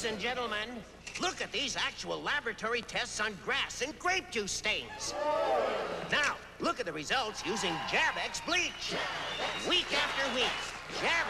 Ladies and gentlemen, look at these actual laboratory tests on grass and grape juice stains. Now, look at the results using Javex bleach. Week after week, Javex.